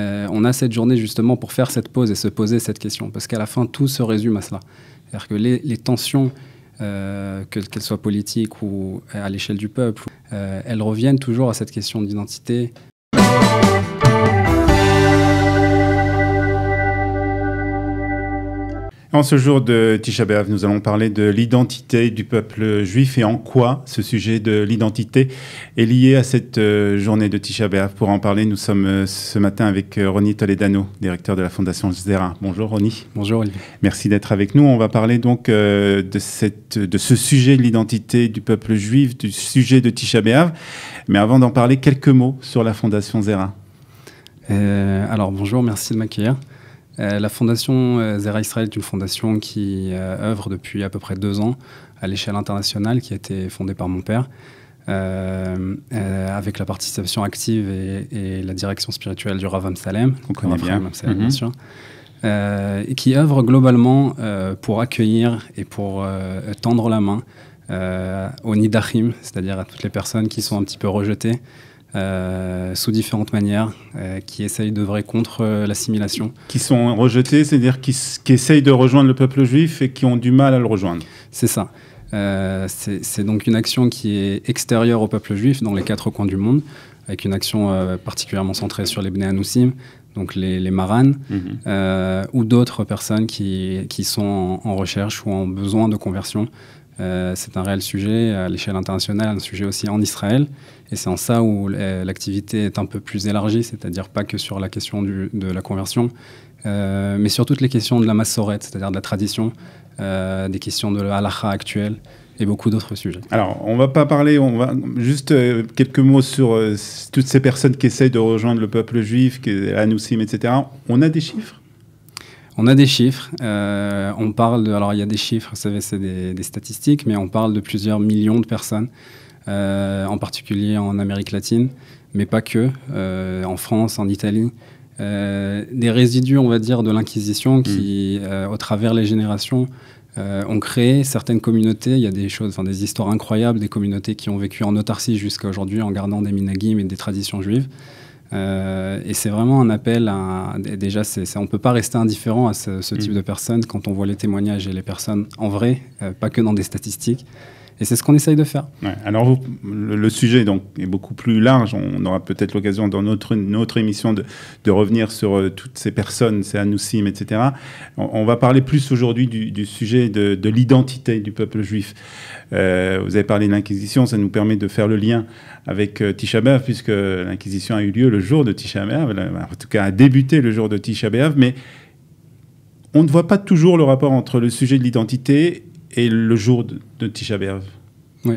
on a cette journée justement pour faire cette pause et se poser cette question, parce qu'à la fin, tout se résume à cela. C'est-à-dire que les, tensions, qu'elles soient politiques ou à l'échelle du peuple, elles reviennent toujours à cette question d'identité. En ce jour de Tisha B'Av, nous allons parler de l'identité du peuple juif et en quoi ce sujet de l'identité est lié à cette euh, journée de Tisha B'Av. Pour en parler, nous sommes euh, ce matin avec euh, Ronnie Toledano, directeur de la Fondation Zera. Bonjour Ronnie. Bonjour Olivier. Merci d'être avec nous. On va parler donc de, cette, de ce sujet de l'identité du peuple juif, du sujet de Tisha B'Av. Mais avant d'en parler, quelques mots sur la Fondation Zera. alors bonjour, merci de m'accueillir. Euh, la fondation euh, Zera Israël est une fondation qui euh, œuvre depuis à peu près deux ans à l'échelle internationale, qui a été fondée par mon père, avec la participation active et, la direction spirituelle du Rav Salem, qu'on connaît bien, Salem, bien mhm. sûr, et qui œuvre globalement pour accueillir et pour tendre la main aux nidachim, c'est-à-dire à toutes les personnes qui sont un petit peu rejetées, euh, sous différentes manières, euh, qui essayent d'œuvrer contre euh, l'assimilation. Qui sont rejetés, c'est-à-dire qui, qui, essayent de rejoindre le peuple juif et qui ont du mal à le rejoindre. C'est ça. c'est donc une action qui est extérieure au peuple juif dans les quatre coins du monde, avec une action particulièrement centrée sur les Bnei Anoussim, donc les, les maranes, mhm. ou d'autres personnes qui, qui sont en, recherche ou en besoin de conversion. C'est un réel sujet à l'échelle internationale, un sujet aussi en Israël. Et c'est en ça où l'activité est un peu plus élargie, c'est-à-dire pas que sur la question de la conversion, euh, mais sur toutes les questions de la massorette, c'est-à-dire de la tradition, euh, des questions de la halacha actuelle et beaucoup d'autres sujets. Alors, on va pas parler, on va juste euh, quelques mots sur toutes ces personnes qui essayent de rejoindre le peuple juif, qui Anoussim, etc. On a des chiffres? On a des chiffres. on parle de, alors il y a des chiffres, vous savez, c'est des, des, statistiques, mais on parle de plusieurs millions de personnes euh, en particulier en Amérique latine, mais pas que, euh, en France, en Italie. Euh, des résidus, on va dire, de l'Inquisition qui, mm. au travers les générations, ont créé certaines communautés. Il y a des choses, des histoires incroyables, des communautés qui ont vécu en autarcie jusqu'à aujourd'hui en gardant des minagim et des traditions juives. Et c'est vraiment un appel à. Déjà, on ne peut pas rester indifférent à ce, type mm. de personnes quand on voit les témoignages et les personnes en vrai, pas que dans des statistiques. Et c'est ce qu'on essaye de faire. alors, le, sujet donc, est beaucoup plus large. On aura peut-être l'occasion dans notre, notre émission de, de revenir sur euh, toutes ces personnes, ces Anoussim, etc. On, va parler plus aujourd'hui du, sujet de, de l'identité du peuple juif. Euh, vous avez parlé de l'Inquisition, ça nous permet de faire le lien avec euh, Tisha B'Av, puisque l'Inquisition a eu lieu le jour de Tisha B'Av, en tout cas a débuté le jour de Tisha B'Av, mais on ne voit pas toujours le rapport entre le sujet de l'identité et le jour de, Tisha B'Av. Oui.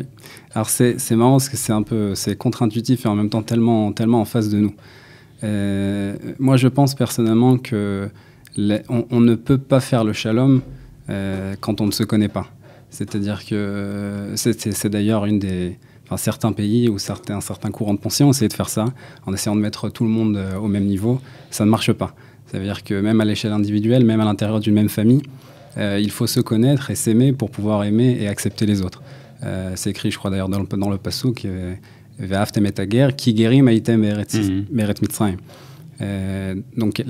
Alors c'est marrant parce que c'est un peu c'est contre-intuitif et en même temps tellement tellement en face de nous. Euh, moi, je pense personnellement que on, ne peut pas faire le shalom euh, quand on ne se connaît pas. C'est-à-dire que c'est d'ailleurs une des certains pays ou certains, certains courants de pensée ont essayé de faire ça en essayant de mettre tout le monde euh, au même niveau. Ça ne marche pas. Ça veut dire que même à l'échelle individuelle, même à l'intérieur d'une même famille, euh, il faut se connaître et s'aimer pour pouvoir aimer et accepter les autres. Euh, c'est écrit, je crois d'ailleurs, dans le, dans le Passouk, qui guérit Maïtem Meret Mitzrayim. donc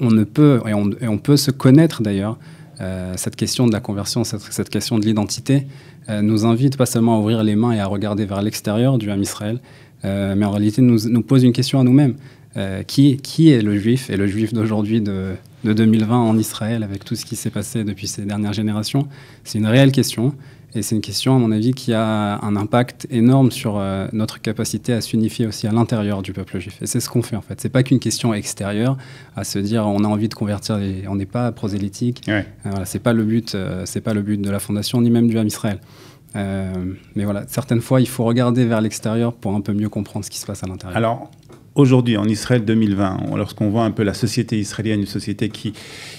on, ne peut, et on, peut se connaître d'ailleurs, euh, cette question de la conversion, cette, question de l'identité, nous invite pas seulement à ouvrir les mains et à regarder vers l'extérieur du Ham Israël, mais en réalité nous, nous pose une question à nous-mêmes. Qui, qui est le juif Et le juif d'aujourd'hui de, de 2020 en Israël avec tout ce qui s'est passé depuis ces dernières générations? C'est une réelle question. Et c'est une question, à mon avis, qui a un impact énorme sur euh, notre capacité à s'unifier aussi à l'intérieur du peuple juif. Et c'est ce qu'on fait en fait. C'est pas qu'une question extérieure à se dire on a envie de convertir, les... on n'est pas prosélytique. Ouais. Euh, c'est pas le but, euh, c'est pas le but de la fondation ni même du Ham Israël. mais voilà, certaines fois, il faut regarder vers l'extérieur pour un peu mieux comprendre ce qui se passe à l'intérieur. Alors, aujourd'hui, en Israël 2020, lorsqu'on voit un peu la société israélienne, une société qui,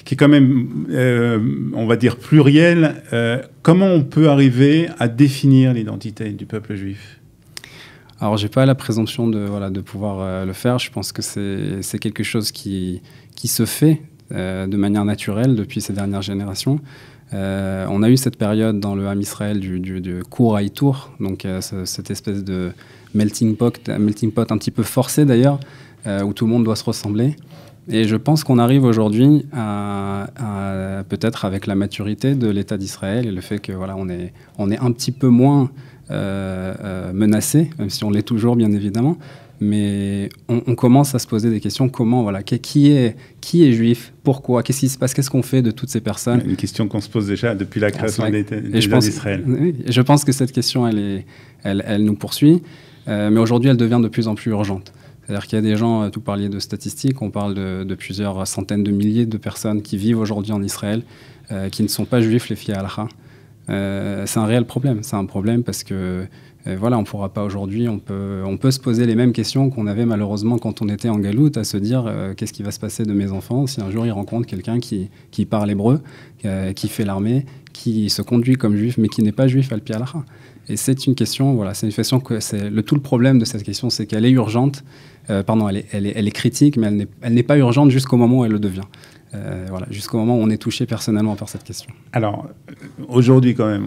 qui est quand même, euh, on va dire, plurielle, euh, comment on peut arriver à définir l'identité du peuple juif? Alors, j'ai pas la présomption de, voilà, de pouvoir euh, le faire. Je pense que c'est quelque chose qui, qui se fait de manière naturelle depuis ces dernières générations. on a eu cette période dans le Ham Israël du, du, du Haïtour, donc cette espèce de, melting pot, melting pot un petit peu forcé d'ailleurs, euh, où tout le monde doit se ressembler. Et je pense qu'on arrive aujourd'hui à, peut-être avec la maturité de l'État d'Israël et le fait que voilà, on est, on est un petit peu moins euh, euh, menacé, même si on l'est toujours bien évidemment, mais on, commence à se poser des questions. Comment, voilà, qui est, qui est juif Pourquoi Qu'est-ce qui se passe Qu'est-ce qu'on fait de toutes ces personnes? Une question qu'on se pose déjà depuis la création de l'État d'Israël. je pense que cette question, elle, est, elle, elle nous poursuit, mais aujourd'hui, elle devient de plus en plus urgente. C'est-à-dire qu'il y a des gens, tout parliez de statistiques, on parle de, plusieurs centaines de milliers de personnes qui vivent aujourd'hui en Israël, qui ne sont pas juifs, les filles al euh, c'est un réel problème. C'est un problème parce que euh, voilà, on ne pourra pas aujourd'hui, on peut, on peut se poser les mêmes questions qu'on avait malheureusement quand on était en galoute, à se dire euh, qu'est-ce qui va se passer de mes enfants si un jour ils rencontrent quelqu'un qui, qui, parle hébreu, qui fait l'armée, qui se conduit comme juif, mais qui n'est pas juif al pialacha. Et c'est une question, voilà, c'est une question que c'est le tout le problème de cette question, c'est qu'elle est urgente, pardon, elle est, elle, est, elle est, critique, mais elle n'est pas urgente jusqu'au moment où elle le devient. Euh, voilà, jusqu'au moment où on est touché personnellement par cette question. Alors, aujourd'hui quand même,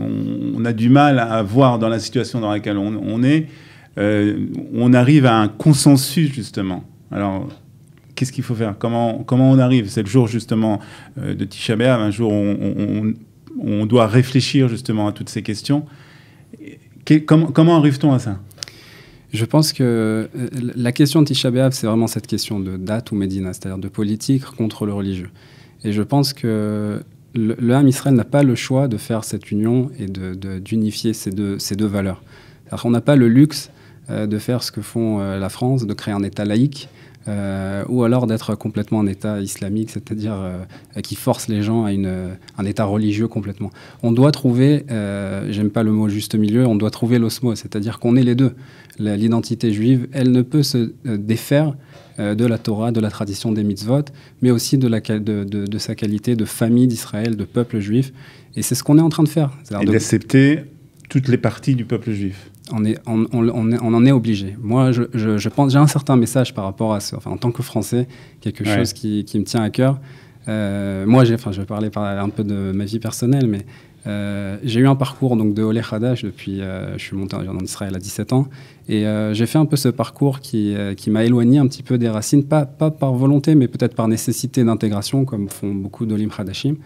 on, a du mal à voir dans la situation dans laquelle on, est, euh, on arrive à un consensus justement. Alors, qu'est-ce qu'il faut faire? Comment, comment on arrive? C'est le jour justement euh, de Tisha B'Av, un jour on, on, doit réfléchir justement à toutes ces questions. Comment, arrive-t-on à ça? Je pense que euh, la question de Tisha c'est vraiment cette question de date ou Médina, c'est-à-dire de politique contre le religieux. Et je pense que le, Ham Israël n'a pas le choix de faire cette union et d'unifier ces, deux, valeurs. On n'a pas le luxe euh, de faire ce que font euh, la France, de créer un État laïque, ou alors d'être complètement un État islamique, c'est-à-dire qui force les gens à une, un État religieux complètement. On doit trouver, j'aime pas le mot juste milieu, on doit trouver l'osmose, c'est-à-dire qu'on est les deux l'identité juive, elle ne peut se euh, défaire euh, de la Torah, de la tradition des mitzvot, mais aussi de, la, de, sa qualité de famille d'Israël, de peuple juif. Et c'est ce qu'on est en train de faire. Et d'accepter toutes les parties du peuple juif. On, est, on, en est obligé. Moi, je, pense, j'ai un certain message par rapport à ça. Enfin, en tant que Français, quelque chose qui, me tient à cœur. Euh, moi, enfin, je vais parler un peu de ma vie personnelle, mais euh, j'ai eu un parcours donc, de Oleh Hadash depuis, euh, je suis monté en Israël à 17 ans, et euh, j'ai fait un peu ce parcours qui, qui m'a éloigné un petit peu des racines, pas, pas par volonté, mais peut-être par nécessité d'intégration, comme font beaucoup d'Olim Hadashim.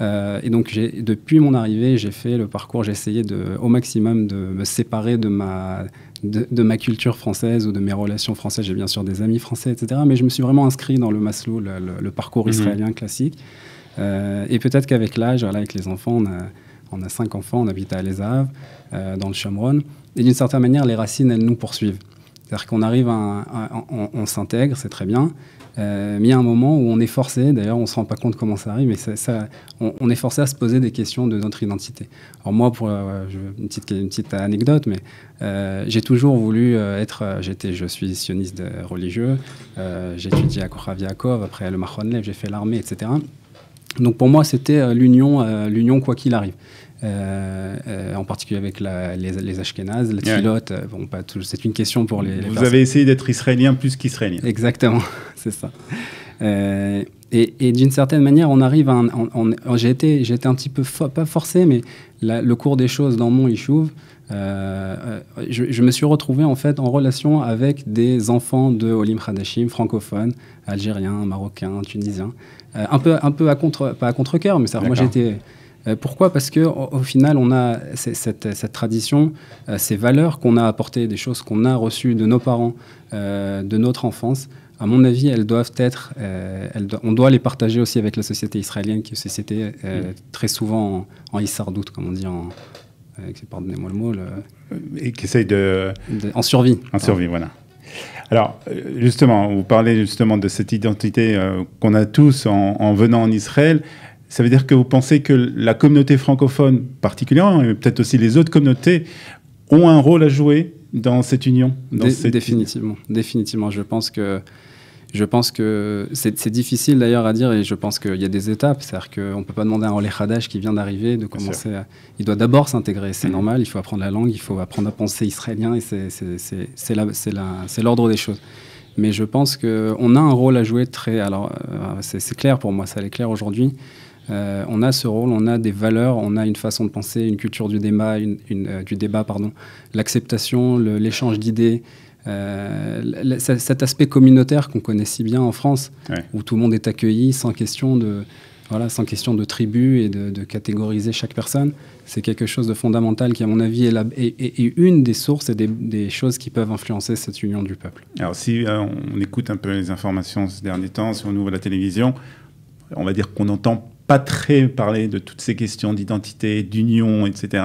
Et donc, depuis mon arrivée, j'ai fait le parcours, j'ai essayé de, au maximum de me séparer de ma, de, ma culture française ou de mes relations françaises. J'ai bien sûr des amis français, etc. Mais je me suis vraiment inscrit dans le Maslow, le, parcours mhm. israélien classique. Euh, et peut-être qu'avec l'âge, avec les enfants, on a, cinq enfants, on habite à Les euh, dans le Chamron. Et d'une certaine manière, les racines, elles nous poursuivent. C'est-à-dire qu'on arrive, à, on, s'intègre, c'est très bien, euh, mais il y a un moment où on est forcé, d'ailleurs on ne se rend pas compte comment ça arrive, mais ça, on, est forcé à se poser des questions de notre identité. Alors moi, pour une, petite, une petite anecdote, mais j'ai toujours voulu être, j'étais, je suis sioniste religieux, j'ai étudié à Kochav Yaakov, après le Machon j'ai fait l'armée, etc. Donc pour moi, c'était euh, l'union, euh, l'union quoi qu'il arrive. Euh, en particulier avec la, les, les Ashkénazes, les Tfilotes. bon, pas c'est une question pour les. Vous avez essayé d'être israélien plus qu'israélien. Exactement, c'est ça. et, d'une certaine manière, on arrive à un, j'ai été, j'ai été un petit peu pas forcé, mais le cours des choses dans mon Ishuv, je, je, me suis retrouvé en fait en relation avec des enfants de Olim Hadashim francophones, algériens, marocains, tunisiens, euh, un peu, un peu à contre, pas à contre-cœur, mais ça, moi j'étais. Euh, pourquoi? Parce que au, final, on a cette, cette tradition, euh, ces valeurs qu'on a apportées, des choses qu'on a reçues de nos parents, de notre enfance. À mon avis, elles doivent être, elles on doit les partager aussi avec la société israélienne, qui est une société très souvent en, en comme on dit en, pardonnez-moi le mot, et qui essaye de, en survie. En survie, voilà. Alors, euh, justement, vous parlez justement de cette identité euh, qu'on a tous en, venant en Israël. Ça veut dire que vous pensez que la communauté francophone particulièrement, et peut-être aussi les autres communautés, ont un rôle à jouer dans cette union Définitivement, définitivement. Je pense que je pense que c'est difficile d'ailleurs à dire et je pense qu'il y a des étapes. C'est-à-dire qu'on ne peut pas demander à un Olé qui vient d'arriver de commencer à... Il doit d'abord s'intégrer, c'est normal, il faut apprendre la langue, il faut apprendre à penser israélien et c'est l'ordre des choses. Mais je pense qu'on a un rôle à jouer très... Alors euh, c'est clair pour moi, ça l'est clair aujourd'hui. Euh, on a ce rôle, on a des valeurs, on a une façon de penser, une culture du débat, une, euh, du débat, pardon, l'acceptation, l'échange d'idées, cet aspect communautaire qu'on connaît si bien en France, où tout le monde est accueilli sans question de, voilà, sans question de tribu et de, catégoriser chaque personne. C'est quelque chose de fondamental qui, à mon avis, est, une des sources et des, choses qui peuvent influencer cette union du peuple. Alors, si euh, on écoute un peu les informations ces derniers temps, si on ouvre la télévision, on va dire qu'on n'entend pas très parler de toutes ces questions d'identité, d'union, etc.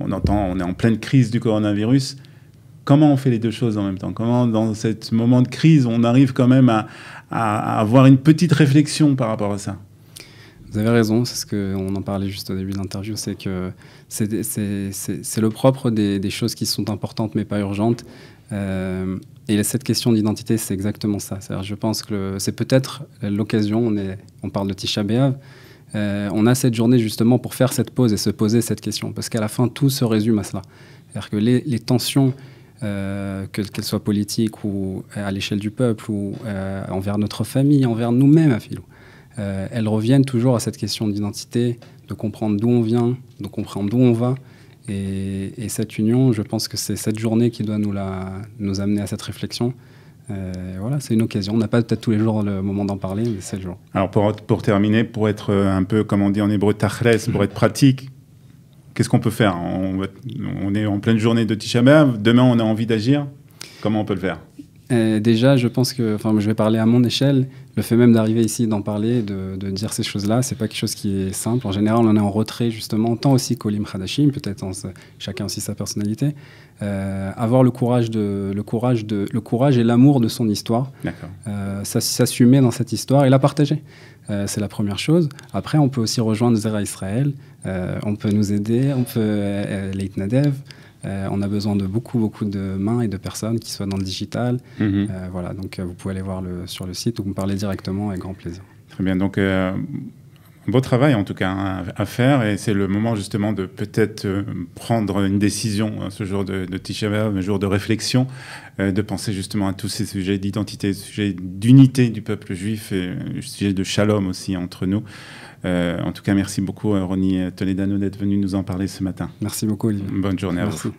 On entend, on est en pleine crise du coronavirus. Comment on fait les deux choses en même temps? Comment, dans ce moment de crise, on arrive quand même à avoir une petite réflexion par rapport à ça? Vous avez raison, c'est ce qu'on en parlait juste au début de l'interview, c'est que c'est le propre des, choses qui sont importantes mais pas urgentes. Euh, et cette question d'identité, c'est exactement ça. Je pense que c'est peut-être l'occasion, on, on parle de Tisha B'Av, euh, on a cette journée justement pour faire cette pause et se poser cette question, parce qu'à la fin, tout se résume à cela. C'est-à-dire que les, tensions, euh, qu'elles soient politiques ou à l'échelle du peuple, ou envers notre famille, envers nous-mêmes à Philou, euh, elles reviennent toujours à cette question d'identité, de comprendre d'où on vient, de comprendre d'où on va. Et, cette union, je pense que c'est cette journée qui doit nous, la, nous amener à cette réflexion. Euh, voilà, c'est une occasion. On n'a pas peut-être tous les jours le moment d'en parler, mais c'est le jour. Alors pour, pour, terminer, pour être un peu, comme on dit en hébreu, tachres, pour être pratique, qu'est-ce qu'on peut faire? On, on, est en pleine journée de Tisha B'Av, demain on a envie d'agir, comment on peut le faire? Euh, déjà, je pense que, enfin, je vais parler à mon échelle. Le fait même d'arriver ici, d'en parler, de, de, dire ces choses-là, c'est pas quelque chose qui est simple. En général, on est en retrait justement, tant aussi qu'Olim Khadashim, peut-être chacun aussi sa personnalité. Euh, avoir le courage de, le courage de, le courage et l'amour de son histoire. Euh, S'assumer dans cette histoire et la partager. Euh, c'est la première chose. Après, on peut aussi rejoindre Zera Israël. On peut nous aider. On peut Leit Nadev. Euh, on a besoin de beaucoup, beaucoup de mains et de personnes qui soient dans le digital. Mhm. Euh, voilà, donc euh, vous pouvez aller voir le, sur le site ou me parler directement avec grand plaisir. Très bien, donc beau travail en tout cas hein, à faire et c'est le moment justement de peut-être prendre une décision hein, ce jour de, de Tisha un jour de réflexion, de penser justement à tous ces sujets d'identité, sujets d'unité du peuple juif et sujet de shalom aussi entre nous. Euh, en tout cas, merci beaucoup, Ronnie Toledano, d'être venu nous en parler ce matin. Merci beaucoup, Olivier. Bonne journée à vous.